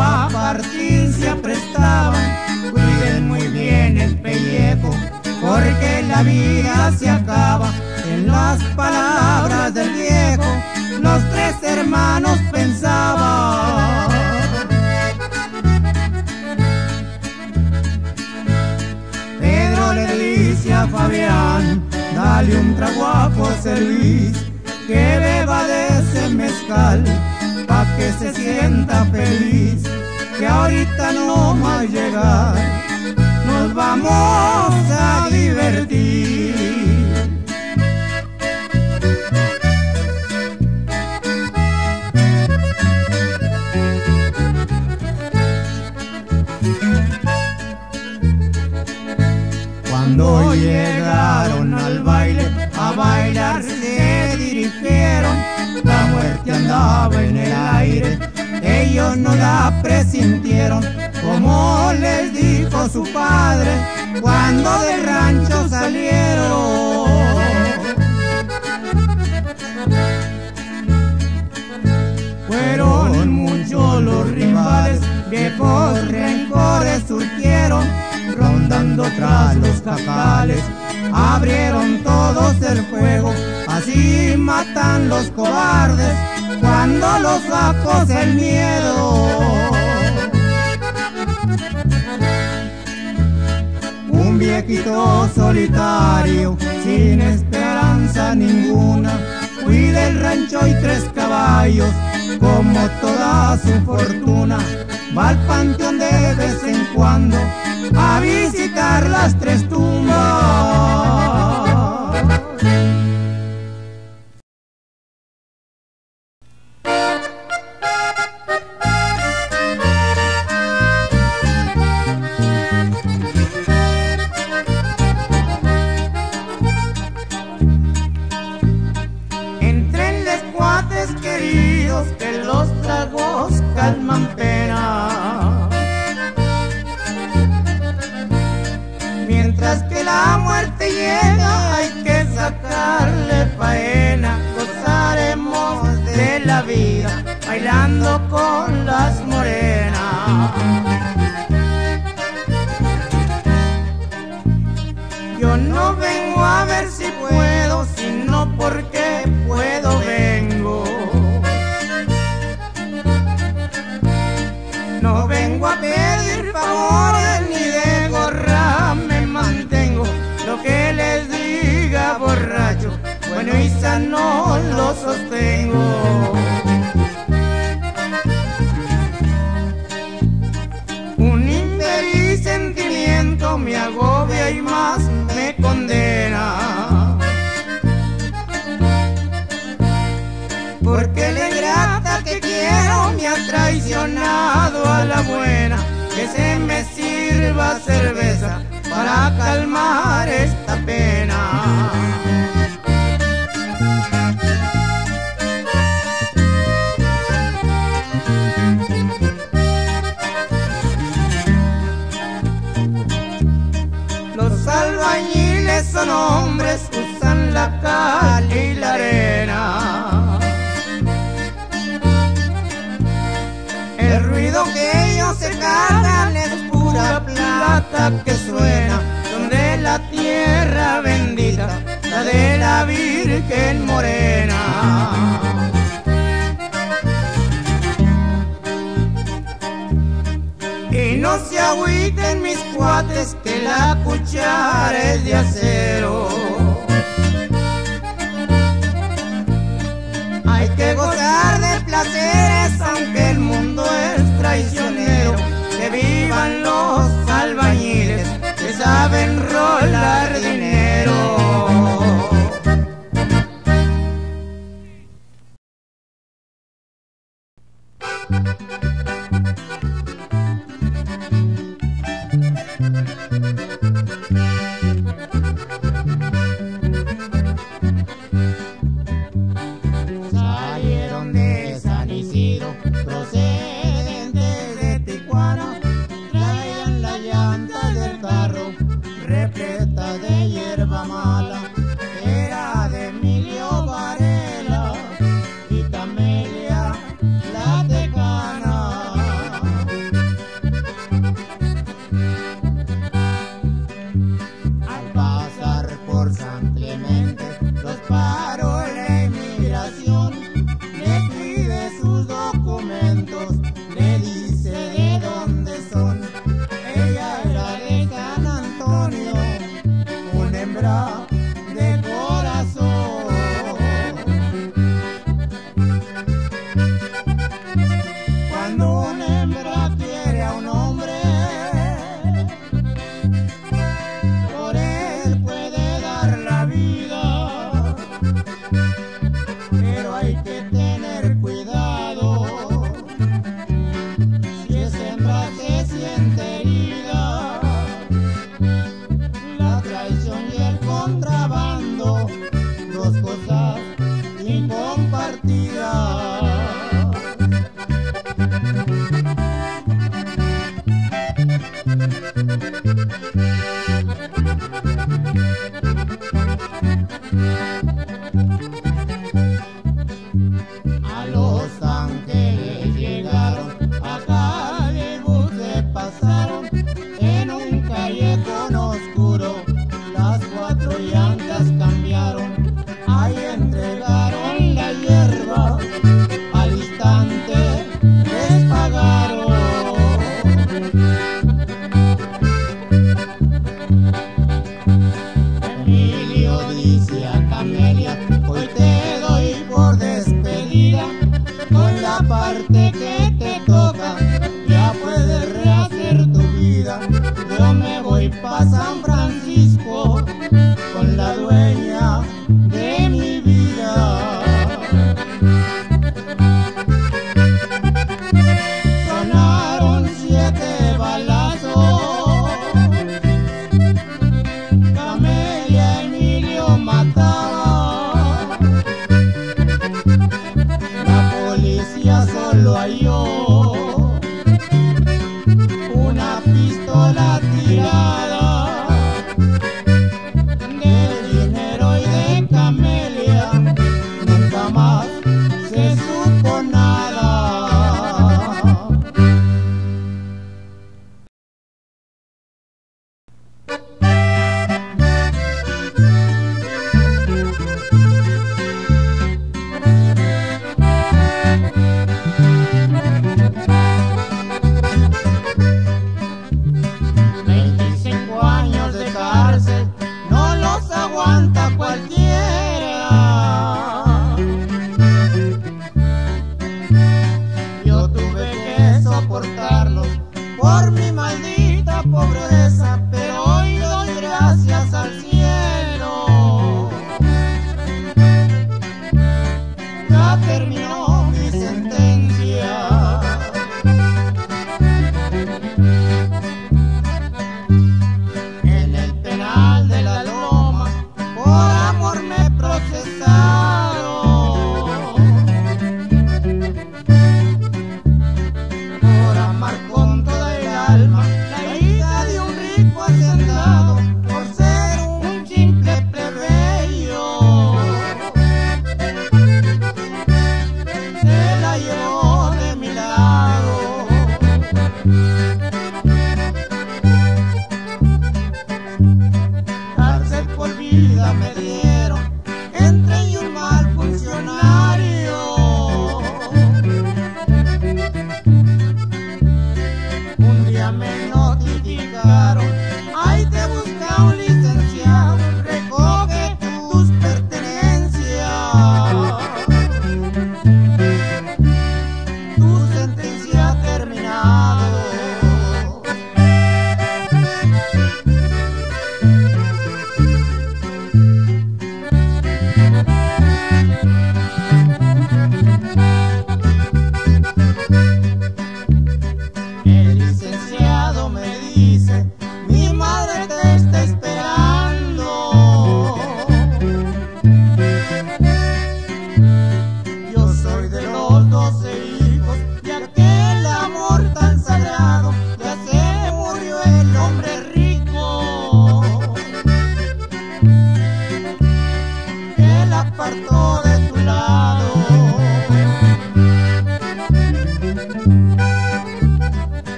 a partir se aprestaban. Cuiden muy bien el pellejo, porque la vida se acaba. En las palabras del viejo, los tres hermanos pensaban. Pedro le dice a Fabián, dale un trago a José Luis, que beba de ese mezcal, que se sienta feliz, que ahorita no va llegar, nos vamos a divertir. Cuando llegaron al baile, a bailar. Muerte andaba en el aire, ellos no la presintieron. Como les dijo su padre, cuando del rancho salieron. Fueron muchos los rivales, viejos rencores surgieron, rondando tras los jacales, abrieron todos el fuego, así matan los cobardes, cuando los sacos el miedo. Un viejito solitario, sin esperanza ninguna, cuida el rancho y tres caballos, como toda su fortuna. Va al panteón de vez en cuando a visitar las tres tumbas. la buena, que se me sirva cerveza para calmar esta pena. Los albañiles son hombres, usan la cal y la arena. se pura plata que suena, donde la tierra bendita, la de la Virgen Morena. Y no se agüiten mis cuates que la cuchara es de acero. Hay que gozar de placeres aunque el mundo es traicionero los albañiles que saben rolar dinero.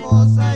for sight.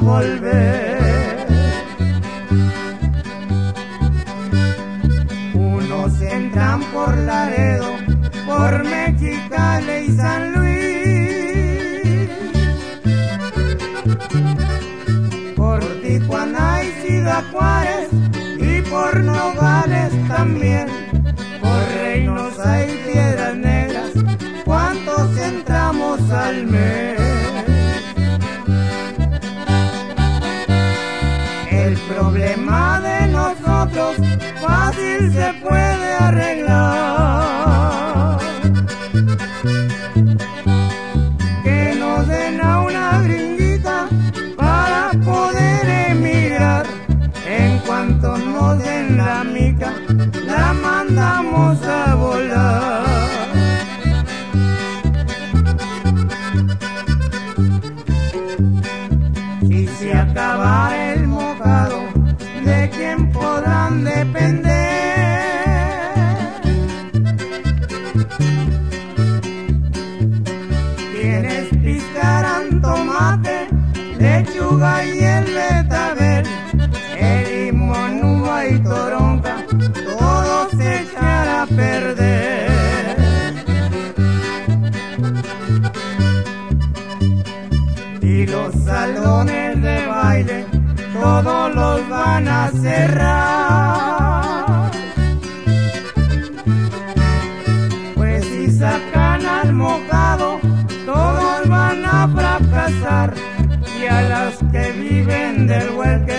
volver. Unos entran por Laredo, por Mexicali y San Luis, por Tijuana y Ciudad Juárez y por Nogales también. del buen que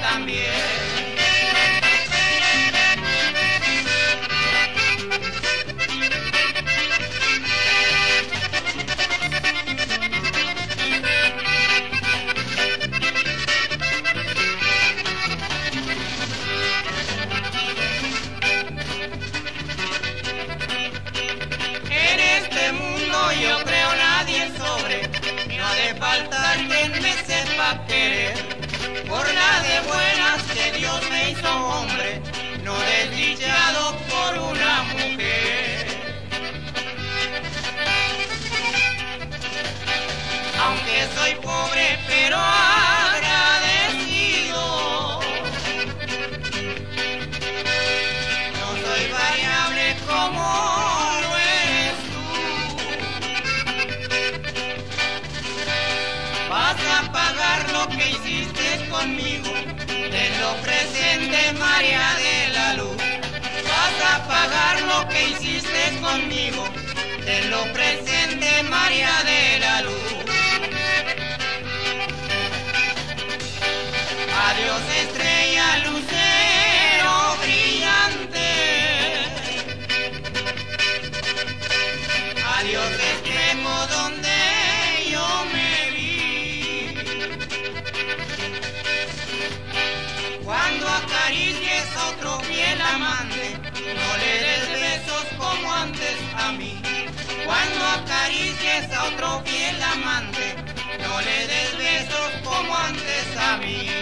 también. presente María de no acaricies a otro fiel amante, no le des besos como antes a mí.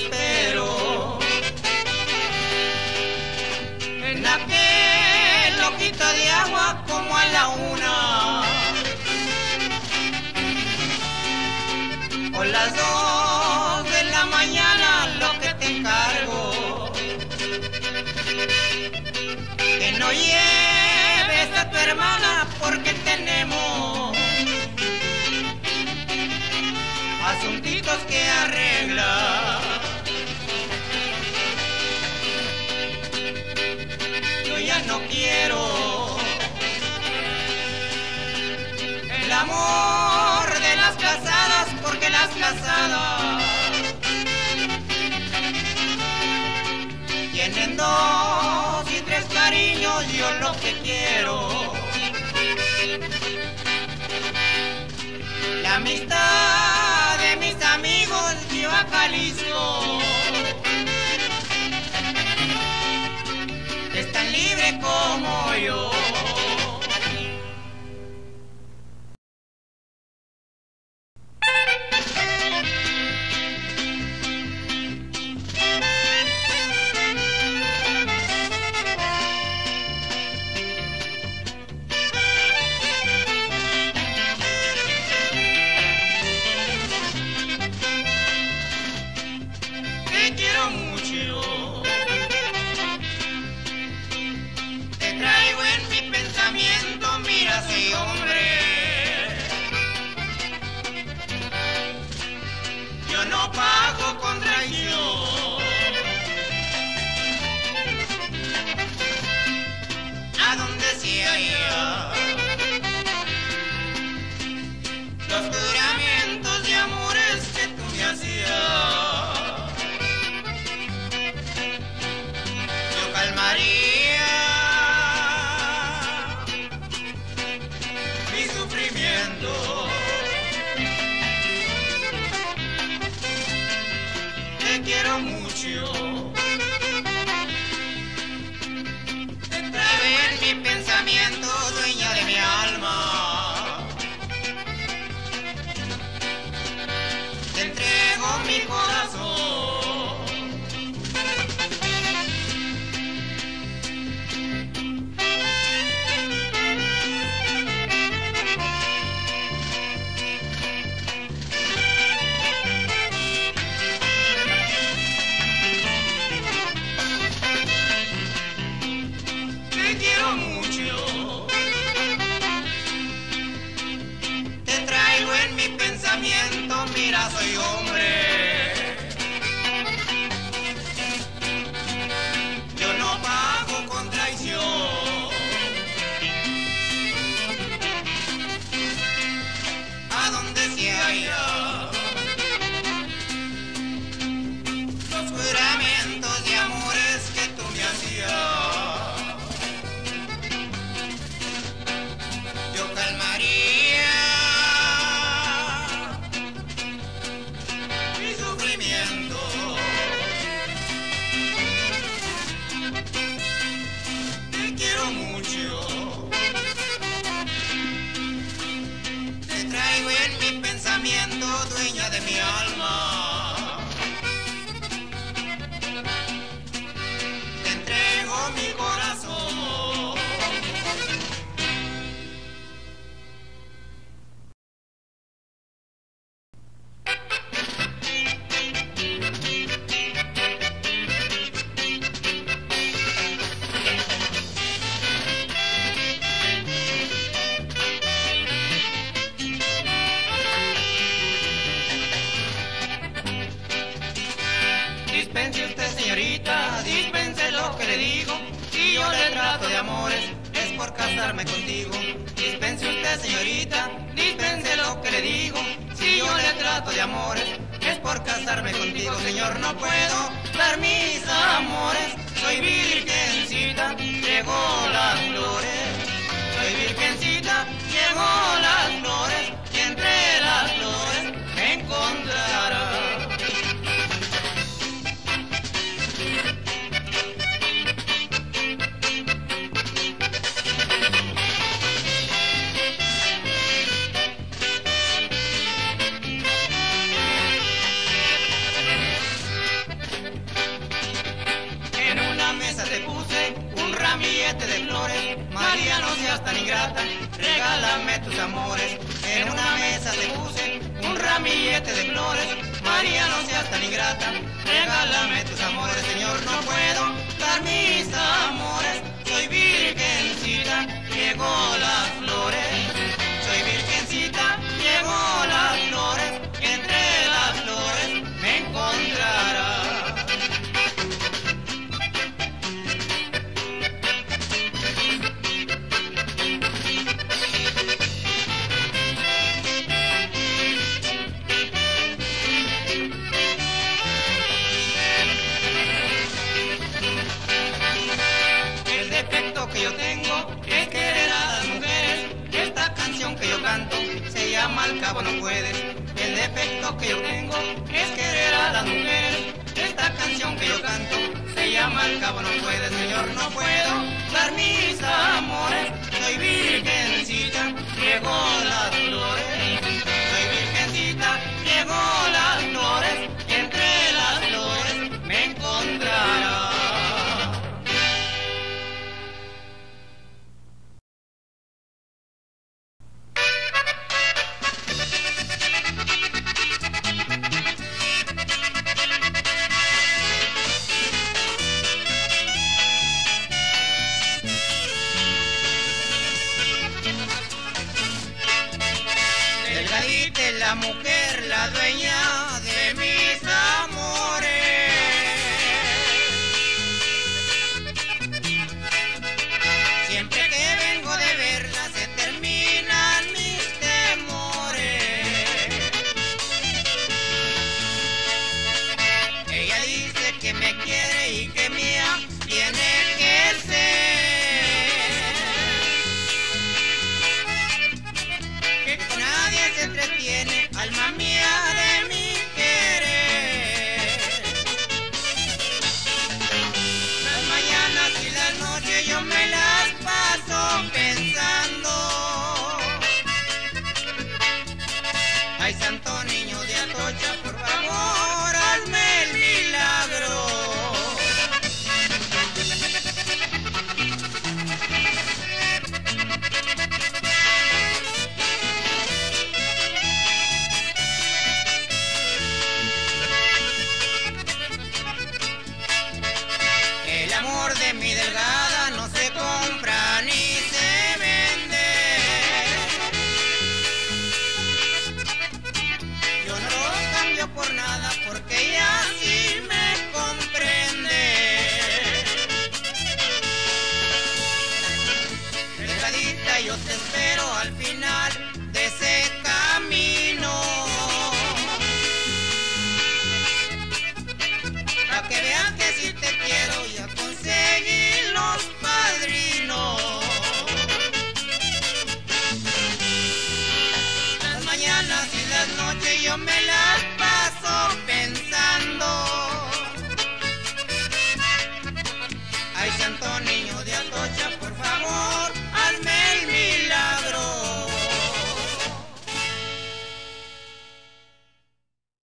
desespero. En aquel loquito de agua como a la una. O las dos de la mañana lo que te encargo. Que no lleves a tu hermana porque tenemos asuntitos que arreglar. amor de las casadas, porque las casadas tienen dos y tres cariños, yo lo que quiero. La amistad. El defecto que yo tengo es querer a las mujeres. Esta canción que yo canto se llama El cabo no puede, señor, no puedo dar mis amores. Soy virgencita, llegó me quiere y